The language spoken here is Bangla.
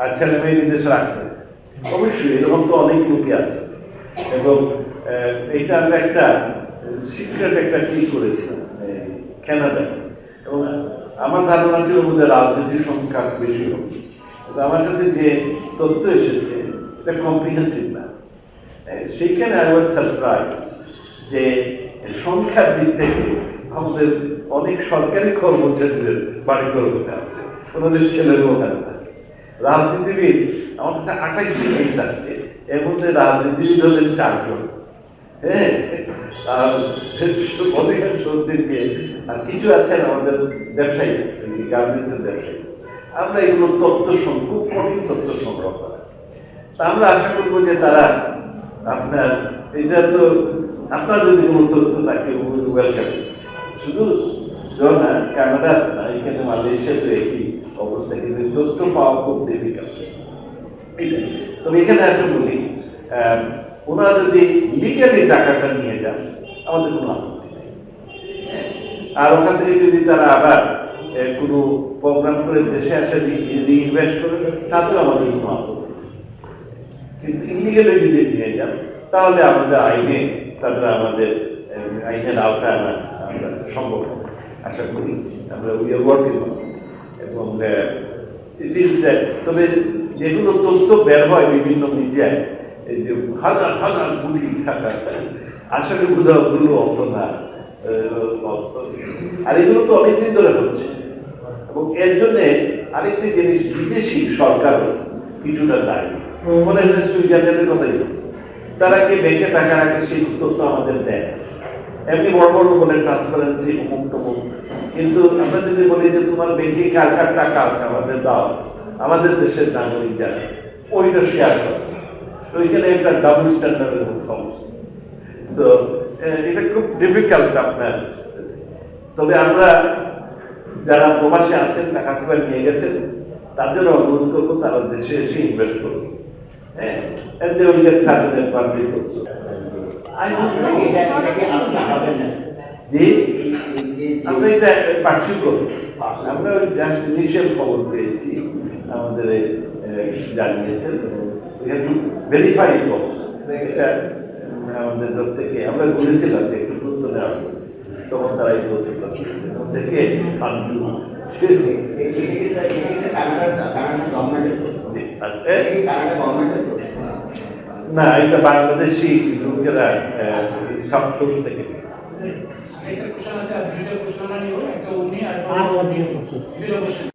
আর ছেলে মেয়ে বিদেশে রাখছে। অবশ্যই এরকম তো অনেক লোকই আছে। এবং এটা আমরা একটা, সিক্রেট একটা কি করেছিলাম এই এবং আমার ধারণা ছিল বোধহয় রাজনীতির সংখ্যা বেশি হবে। আমার কাছে যে তথ্য এসেছে, এটা কম্প্রিহেন্সিভ না। সেইখানে আই ওয়াজ সারপ্রাইজ যে সংখ্যার দিক থেকে আমাদের অনেক সরকারি কর্মচারীদের বাড়ি করতে আছে? ওনাদের ছেলেরও ওখানে রাজনীতিবিদ, আমার কাছে আঠাইশটি কেস আসছে এর মধ্যে রাজনীতিবিদ হলেন চারজন। হ্যাঁ আর কিছু আমাদের আমরা তথ্য তথ্য সংগ্রহ তা আমরা আশা করব যে তারা আপনার, এটা তো আপনার যদি কোনো তথ্য থাকে শুধু না কানাডা এখানে মালয়েশিয়াতে একই অবস্থা পাওয়া খুব ডিফিকাল্ট তবে এখানে একটা বলি ওনারা যদি লিগালি টাকাটা নিয়ে যান, আমাদের কোনো? আর ওখান থেকে যদি তারা আবার কোনো প্রোগ্রাম করে দেশে আসে রিইনভেস্ট করে তাতেও আমাদের কোনো কিন্তু ইলিগেলে যদি নিয়ে যান, তাহলে আমাদের আইনে, তারপরে আমাদের আইনের আওতায় আমরা সম্ভব আশা করি আমরা উই আর ওয়ার্কিং এবং ইট ইজ তবে যেগুলো তথ্য বের হয় বিভিন্ন মিডিয়ায় হাজার হাজার কোটি টাকা, আসলে গুলো অত না আর এগুলো তো অনেকদিন ধরে হচ্ছে। এবং এর জন্য আরেকটি জিনিস বিদেশি সরকার কিছুটা দায়ী। মনে হয় সুইজারল্যান্ডের কথাই তারা কি ব্যাংকে টাকা রাখে সেই তথ্য আমাদের দেয়? এমনি বড় বড় বলে ট্রান্সপারেন্সি অমুক তমুক কিন্তু আমরা যদি বলি যে তোমার ব্যাংকে কার কার টাকা আছে আমাদের দাও আমাদের দেশের নাগরিক যারা ওইটা শেয়ার করে। তো ওইখানে একটা ডাবল স্ট্যান্ডার্ডের সমস্যা তো এটা খুব ডিফিকাল্ট আপনার। তবে আমরা যারা প্রবাসে আছেন টাকা পয়সা নিয়ে গেছেন তাদের অনুরোধ করব তারা দেশে এসে ইনভেস্ট করবে হ্যাঁ? জি? আমরা এটা পার্সিউ আমরা জাস্ট ইনিশিয়াল খবর পেয়েছি আমাদের জানিয়েছেন ভেরিফাই এটা আমাদের তরফ থেকে আমরা বলেছিলাম যে একটু তথ্য নেওয়ার তখন তারা এই তথ্যটা থেকে আনজু না এটা বাংলাদেশি লোকেরা সব থেকে একটা কোশ্চেন আছে আর